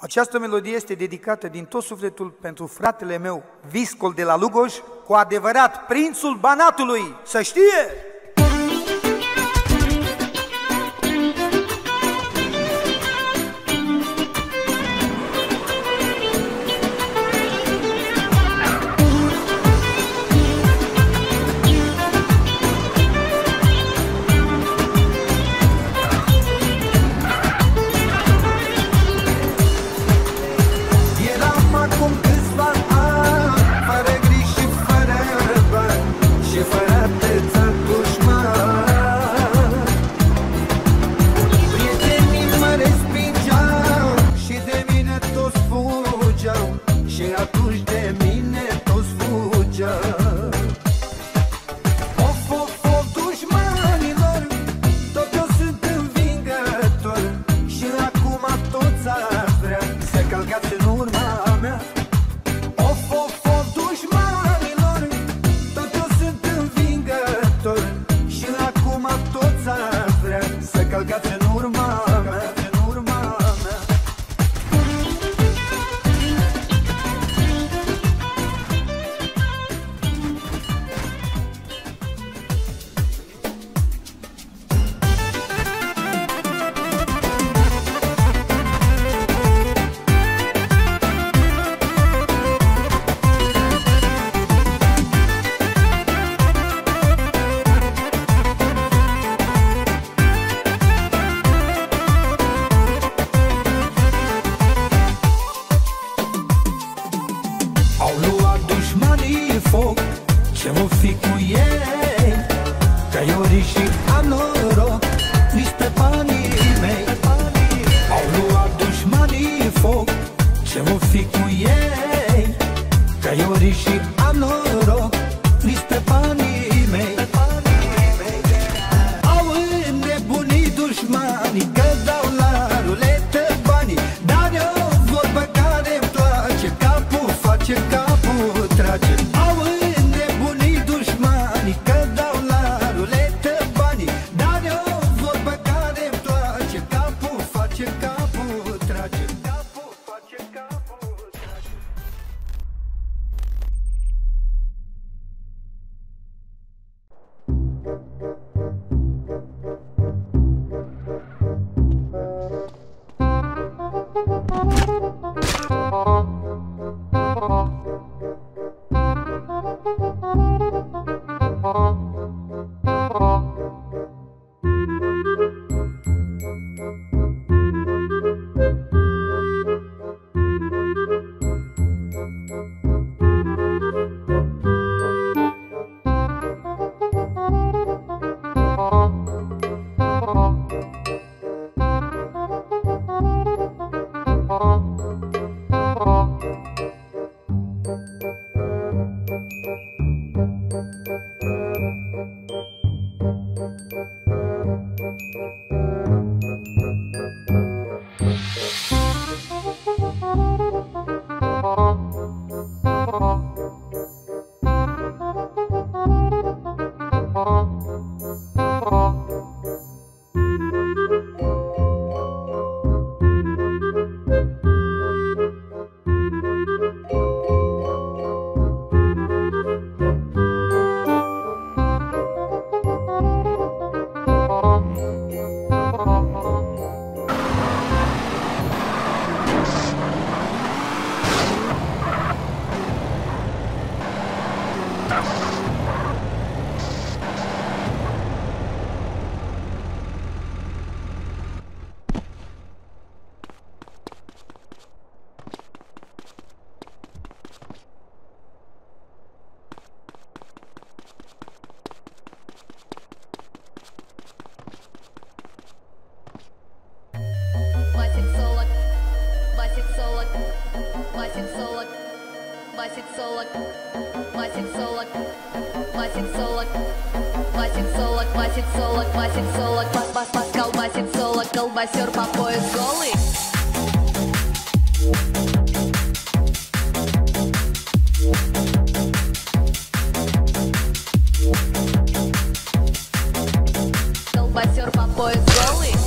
Această melodie este dedicată din tot sufletul pentru fratele meu, Viscol de la Lugoj, cu adevărat prințul Banatului, să știe! kurma. și am noroc Nici pe banii mei. Au luat dușmanii foc Ce vor fi cu ei? Că eu și am noroc Nici pe banii Васик солок, Васик солок, Васик солок, Васик солок, Васик солок, Васик солок, Пас Пас колбасик солок, колбасер по пояс голый. Колбасер по пояс голый.